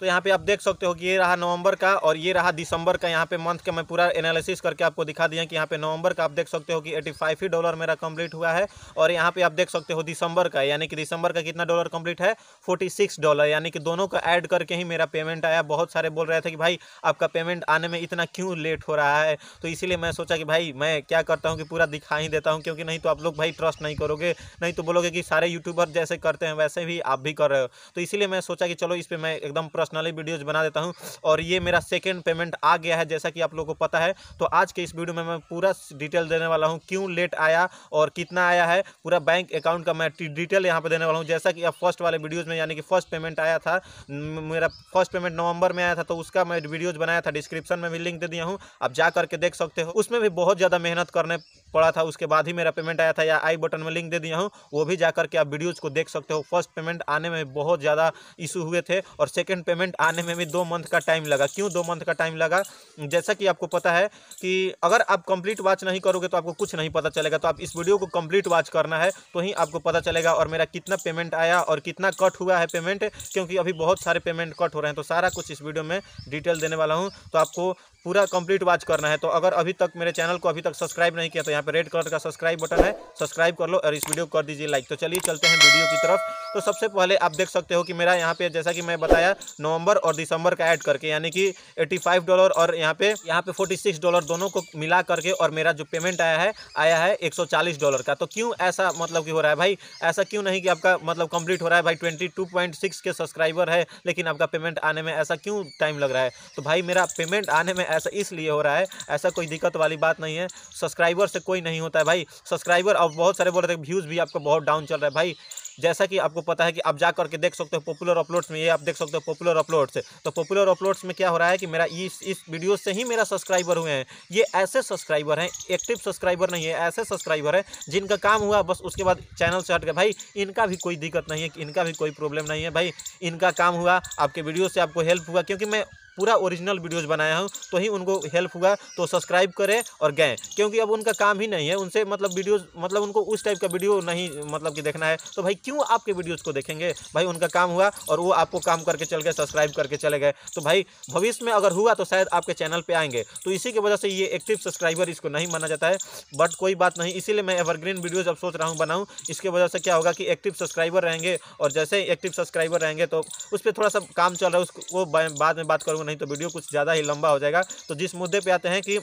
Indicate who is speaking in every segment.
Speaker 1: तो यहाँ पे आप देख सकते हो कि ये रहा नवंबर का और ये रहा दिसंबर का। यहाँ पे मंथ का मैं पूरा एनालिसिस करके आपको दिखा दिया कि यहाँ पे नवंबर का आप देख सकते हो कि 85 ही डॉलर मेरा कंप्लीट हुआ है और यहाँ पे आप देख सकते हो दिसंबर का, यानी कि दिसंबर का कितना डॉलर कंप्लीट है? 46 डॉलर यानी कि दोनों का ऐड करके ही मेरा पेमेंट आया। बहुत सारे बोल रहे थे कि भाई आपका पेमेंट आने में इतना क्यों लेट हो रहा है? तो इसीलिए मैं सोचा कि भाई मैं क्या करता हूँ कि पूरा दिखा ही देता हूँ, क्योंकि नहीं तो आप लोग भाई ट्रस्ट नहीं करोगे। नहीं तो बोलोगे कि सारे यूट्यूबर जैसे करते हैं, वैसे भी आप भी कर रहे हो। तो इसीलिए मैं सोचा कि चलो इस पर मैं एकदम पर्सनली वीडियोज़ बना देता हूँ, और ये मेरा सेकेंड पेमेंट आ गया है, जैसा कि आप लोगों को पता है। तो आज के इस वीडियो में मैं पूरा डिटेल देने वाला हूँ, क्यों लेट आया और कितना आया है। पूरा बैंक अकाउंट का मैं डिटेल यहाँ पर देने वाला हूँ। जैसा कि अब फ़र्स्ट वाले वीडियोज़ में, यानी कि फ़र्स्ट पेमेंट आया था मेरा फ़र्स्ट पेमेंट नवंबर में आया था तो उसका मैं वीडियोज़ बनाया था डिस्क्रिप्शन में भी लिंक दे दिया हूँ। आप जा करके देख सकते हो। उसमें भी बहुत ज़्यादा मेहनत करने पड़ा था, उसके बाद ही मेरा पेमेंट आया था, या आई बटन में लिंक दे दिया हूँ, वो भी जा करके आप वीडियोज़ को देख सकते हो। फ़र्स्ट पेमेंट आने में बहुत ज़्यादा इशू हुए थे, और सेकेंड पेमेंट आने में भी दो मंथ का टाइम लगा। क्यों दो मंथ का टाइम लगा? जैसा कि आपको पता है कि अगर आप कंप्लीट वॉच नहीं करोगे तो आपको कुछ नहीं पता चलेगा। तो आप इस वीडियो को कंप्लीट वॉच करना है तो ही आपको पता चलेगा और मेरा कितना पेमेंट आया और कितना कट हुआ है पेमेंट क्योंकि अभी बहुत सारे पेमेंट कट हो रहे हैं। तो सारा कुछ इस वीडियो में डिटेल देने वाला हूँ। तो आपको पूरा कंप्लीट वॉच करना है। तो अगर अभी तक मेरे चैनल को अभी तक सब्सक्राइब नहीं किया तो यहाँ पे रेड कलर का सब्सक्राइब बटन है। सब्सक्राइब कर लो और इस वीडियो को कर दीजिए लाइक तो चलिए चलते हैं वीडियो की तरफ़। तो सबसे पहले आप देख सकते हो कि मेरा यहाँ पे जैसा कि मैं बताया, नवंबर और दिसंबर का ऐड करके, यानी कि 85 डॉलर और यहाँ पे यहाँ पे 46 डॉलर दोनों को मिला करके और मेरा जो पेमेंट आया है आया है 140 डॉलर का। तो क्यों ऐसा मतलब कि हो रहा है भाई? ऐसा क्यों नहीं कि आपका मतलब कंप्लीट हो रहा है भाई? 22.6 के सब्सक्राइबर है, लेकिन आपका पेमेंट आने में ऐसा क्यों टाइम लग रहा है? तो भाई मेरा पेमेंट आने में ऐसा इसलिए हो रहा है, ऐसा कोई दिक्कत वाली बात नहीं है। सब्सक्राइबर से कोई नहीं होता है भाई। सब्सक्राइबर अब बहुत सारे बोल रहे थे व्यूज़ भी आपका बहुत डाउन चल रहा है भाई। जैसा कि आपको पता है कि आप जा करके देख सकते हो पॉपुलर अपलोड्स में, ये आप देख सकते हो पॉपुलर अपलोड्स तो पॉपुलर अपलोड्स में क्या हो रहा है कि मेरा इस इस वीडियो से ही मेरा सब्सक्राइबर हुए हैं। ये ऐसे सब्सक्राइबर हैं एक्टिव सब्सक्राइबर नहीं है, ऐसे सब्सक्राइबर है, जिनका काम हुआ, बस उसके बाद चैनल से हट गए। भाई, इनका भी कोई दिक्कत नहीं है, इनका भी कोई प्रॉब्लम नहीं है। भाई, इनका काम हुआ, आपके वीडियो से आपको हेल्प हुआ, क्योंकि मैं पूरा ओरिजिनल वीडियोस बनाया हूँ तो ही उनको हेल्प हुआ तो सब्सक्राइब करें और गए। क्योंकि अब उनका काम ही नहीं है, उनसे मतलब वीडियोस मतलब उनको उस टाइप का वीडियो नहीं मतलब कि देखना है। तो भाई, क्यों आपके वीडियोज़ को देखेंगे? भाई, उनका काम हुआ और वो आपको काम करके चल गए सब्सक्राइब करके चले गए। तो भाई, भविष्य में अगर हुआ तो शायद आपके चैनल पर आएँगे। तो इसी की वजह से ये एक्टिव सब्सक्राइबर इसको नहीं माना जाता है। बट कोई बात नहीं, इसीलिए मैं एवरग्रीन वीडियोज़ अब सोच रहा हूँ बनाऊँ। इसकी वजह से क्या होगा कि एक्टिव सब्सक्राइबर रहेंगे और जैसे ही एक्टिव सब्सक्राइबर रहेंगे तो उस पर थोड़ा सा काम चल रहा है, उसको बाद में बात करूँगा। नहीं तो वीडियो कुछ ज़्यादा ही लंबा हो जाएगा। तो जिस मुद्दे पर आते हैं कि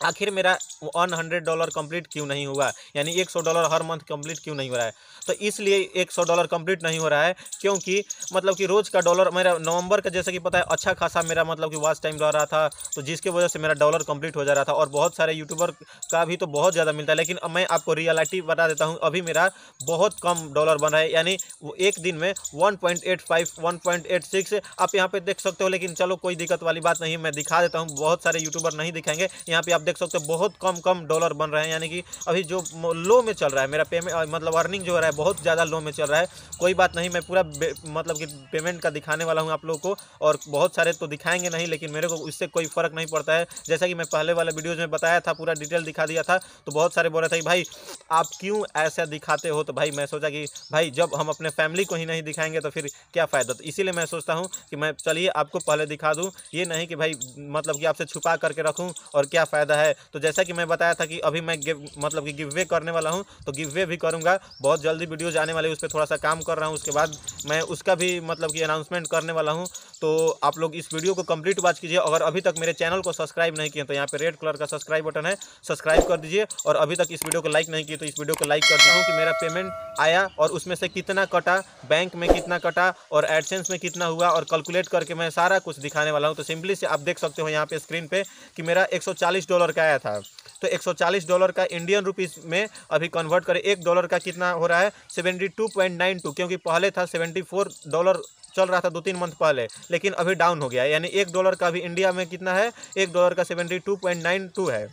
Speaker 1: आखिर मेरा वन हंड्रेड डॉलर कंप्लीट क्यों नहीं हुआ? यानी एक सौ डॉलर हर मंथ कंप्लीट क्यों नहीं हो रहा है? तो इसलिए एक सौ डॉलर कंप्लीट नहीं हो रहा है, क्योंकि मतलब कि रोज़ का डॉलर मेरा नवंबर का जैसे कि पता है अच्छा खासा मेरा मतलब कि वॉच टाइम रह रहा था तो जिसके वजह से मेरा डॉलर कंप्लीट हो जा रहा था, और बहुत सारे यूट्यूबर का भी तो बहुत ज़्यादा मिलता है, लेकिन मैं आपको रियलिटी बता देता हूँ, अभी मेरा बहुत कम डॉलर बन रहा है, यानी एक दिन में one point eight five one point eight six आप यहाँ पर देख सकते हो, लेकिन चलो कोई दिक्कत वाली बात नहीं, मैं दिखा देता हूँ, बहुत सारे यूट्यूबर नहीं दिखाएँगे, यहाँ पर आप देख सकते हो, बहुत कम कम डॉलर बन रहे हैं, यानी कि अभी जो लो में चल रहा है, मेरा पेमेंट मतलब अर्निंग जो हो रहा है, बहुत ज़्यादा लो में चल रहा है। कोई बात नहीं, मैं पूरा मतलब कि पेमेंट का दिखाने वाला हूँ आप लोगों को, और बहुत सारे तो दिखाएँगे नहीं, लेकिन मेरे को इससे कोई फ़र्क नहीं पड़ता है। जैसा कि मैं पहले वाले वीडियोज़ में बताया था, पूरा डिटेल दिखा दिया था तो बहुत सारे बोल रहे थे भाई, आप क्यों ऐसा दिखाते हो? तो भाई, मैं सोचा कि, भाई, जब हम अपने फैमिली को ही नहीं दिखाएँगे तो फिर क्या फ़ायदा? तो इसीलिए मैं सोचता हूँ कि मैं, चलिए, आपको पहले दिखा दूँ। ये नहीं कि भाई मतलब कि आपसे छुपा करके रखूँ, और क्या फ़ायदा है। तो जैसा कि मैं बताया था कि अभी मैं मतलब कि गिव वे करने वाला हूँ तो गिव वे भी करूँगा। बहुत जल्दी वीडियोज़ आने वाले उस पर थोड़ा सा काम कर रहा हूँ, उसके बाद मैं उसका भी मतलब कि अनाउंसमेंट करने वाला हूँ। तो आप लोग इस वीडियो को कंप्लीट वॉच कीजिए अगर अभी तक मेरे चैनल को सब्सक्राइब नहीं किए तो यहाँ पे रेड कलर का सब्सक्राइब बटन है, सब्सक्राइब कर दीजिए और अभी तक इस वीडियो को लाइक नहीं किए तो इस वीडियो को लाइक करता हूँ कि मेरा पेमेंट आया और उसमें से कितना कटा, बैंक में कितना कटा और एडसेंस में कितना हुआ और कैलकुलेट करके मैं सारा कुछ दिखाने वाला हूँ। तो सिंपली से आप देख सकते हो यहाँ पे स्क्रीन पे कि मेरा 140 डॉलर का आया था। तो 140 डॉलर का इंडियन रुपीस में अभी कन्वर्ट करें। एक डॉलर का कितना हो रहा है? 72.92 क्योंकि पहले था 74 डॉलर चल रहा था दो तीन मंथ पहले, लेकिन अभी डाउन हो गया यानी एक डॉलर का अभी इंडिया में कितना है? एक डॉलर का seventy two point nine two है।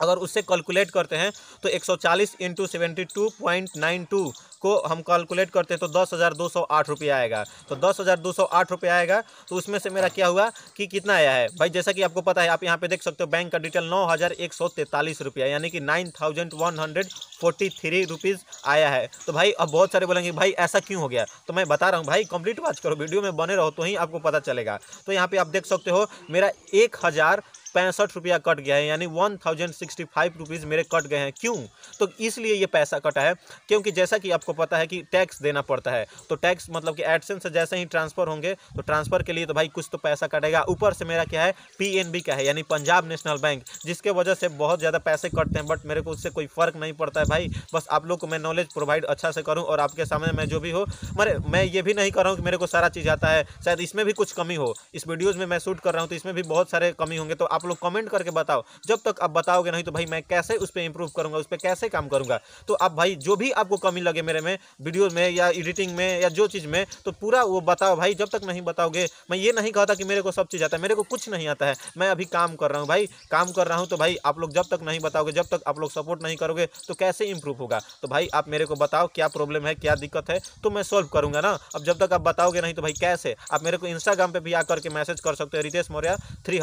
Speaker 1: अगर उससे कैलकुलेट करते हैं तो 140 सौ चालीस into seventy two point nine two को हम कैलकुलेट करते हैं तो दस हज़ार दो सौ आठ रुपये आएगा। तो दस हज़ार दो सौ आठ रुपये आएगा तो उसमें से मेरा क्या हुआ कि कितना आया है? भाई, जैसा कि आपको पता है, आप यहाँ पे देख सकते हो बैंक का डिटेल नौ हज़ार एक सौ तैंतालीस रुपया, यानी कि nine thousand one hundred forty three rupees आया है। तो भाई, अब बहुत सारे बोलेंगे, भाई, ऐसा क्यों हो गया? तो मैं बता रहा हूँ, भाई कंप्लीट वॉच करो, वीडियो में बने रहो तो ही आपको पता चलेगा। तो यहाँ पर आप देख सकते हो, मेरा एक हज़ार पैंसठ रुपया कट गया है, यानी one thousand sixty five rupees मेरे कट गए हैं। क्यों? तो इसलिए ये पैसा कटा है, क्योंकि जैसा कि आपको पता है कि टैक्स देना पड़ता है। तो टैक्स मतलब कि एडसेंस से जैसे ही ट्रांसफ़र होंगे तो ट्रांसफ़र के लिए तो भाई कुछ तो पैसा कटेगा। ऊपर से मेरा क्या है? पीएनबी का है, यानी पंजाब नेशनल बैंक, जिसके वजह से बहुत ज़्यादा पैसे कटते हैं, बट मेरे को उससे कोई फ़र्क नहीं पड़ता है भाई। बस आप लोग को मैं नॉलेज प्रोवाइड अच्छा से करूँ, और आपके सामने मैं जो भी हो, मरे, मैं ये भी नहीं कर रहा हूँ कि मेरे को सारा चीज़ आता है, शायद इसमें भी कुछ कमी हो। इस वीडियोज़ में मैं शूट कर रहा हूँ तो इसमें भी बहुत सारे कमी होंगे तो आप लोग कमेंट करके बताओ। जब तक आप बताओगे नहीं तो भाई मैं कैसे उस पर इंप्रूव करूँगा, उस पर कैसे काम करूँगा? तो आप भाई, जो भी आपको कमी लगे मेरे में वीडियो में या एडिटिंग में या जो चीज़ में तो पूरा वो बताओ भाई। जब तक नहीं बताओगे, मैं ये नहीं कहता कि मेरे को सब चीज़ आता है, मेरे को कुछ नहीं आता है। मैं अभी काम कर रहा हूँ भाई, काम कर रहा हूँ तो भाई आप लोग जब तक नहीं बताओगे, जब तक आप लोग सपोर्ट नहीं करोगे तो कैसे इंप्रूव होगा? तो भाई आप मेरे को बताओ क्या प्रॉब्लम है, क्या दिक्कत है तो मैं सॉल्व करूँगा ना। अब जब तक आप बताओगे नहीं तो भाई कैसे? आप मेरे को इंस्टाग्राम पे भी आकर के मैसेज कर सकते हो। रितेश मौर्य थ्री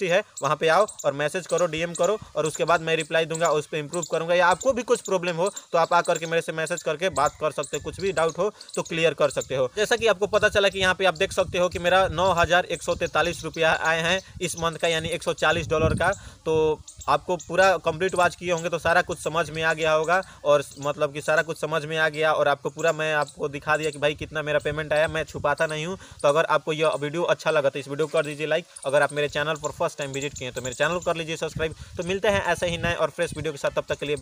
Speaker 1: है वहाँ पे आओ और मैसेज करो डीएम करो और उसके बाद मैं रिप्लाई दूँगा, उस पर इंप्रूव करूँगा या आपको भी कुछ प्रॉब्लम हो तो आप आकर के मेरे से मैसेज करके बात कर सकते हो, कुछ भी डाउट हो तो क्लियर कर सकते हो। जैसा कि आपको पता चला कि यहाँ पे आप देख सकते हो कि मेरा नौ हज़ार एक सौ तैंतालीस रुपया आए हैं इस मंथ का, यानी एक सौ चालीस डॉलर का तो आपको पूरा कंप्लीट वॉच किए होंगे तो सारा कुछ समझ में आ गया होगा और मतलब कि सारा कुछ समझ में आ गया और आपको पूरा मैं आपको दिखा दिया कि भाई कितना मेरा पेमेंट आया, मैं छुपाता नहीं हूँ। तो अगर आपको यह वीडियो अच्छा लगा तो इस वीडियो को कर दीजिए लाइक अगर आप मेरे चैनल पर फ़र्स्ट टाइम विज़िट किए तो मेरे चैनल को कर लीजिए सब्सक्राइब तो मिलते हैं ऐसे ही नए और फ्रेश वीडियो के साथ। तब तक के लिए